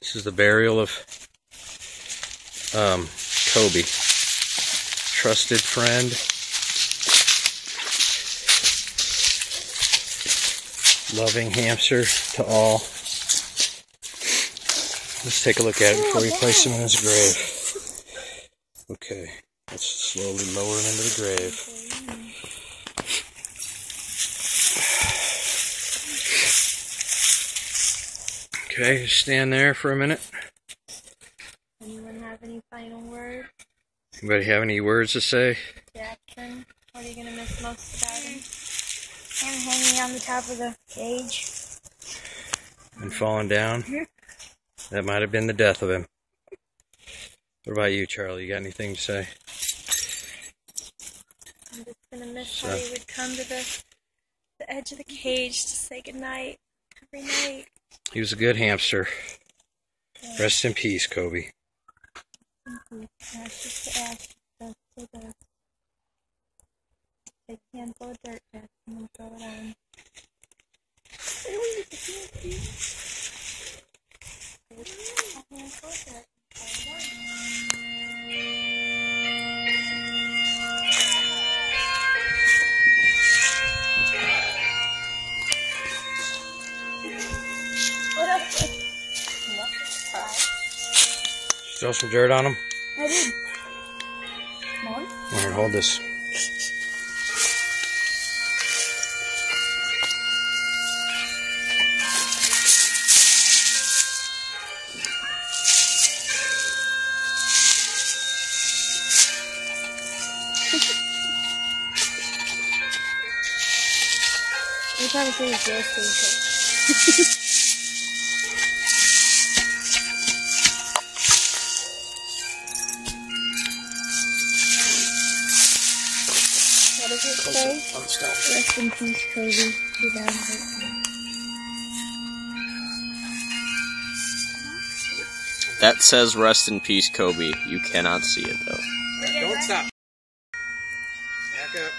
This is the burial of um, Kobe, trusted friend. Loving hamster to all. Let's take a look at it before we place him in his grave. Okay, let's slowly lower him into the grave. Okay, stand there for a minute. Anyone have any final words? Anybody have any words to say? Jackson, what are you gonna miss most about him? Him hanging on the top of the cage. And falling down? That might have been the death of him. What about you, Charlie? You got anything to say? I'm just gonna miss So- how he would come to the the edge of the cage to say goodnight every night. He was a good hamster. Rest in peace, Kobe. Ashes to Throw some dirt on them. I did. More? Here, hold this. We probably could use this station. Rest in peace, That says rest in peace, Kobe. You cannot see it, though. Don't stop. Back up.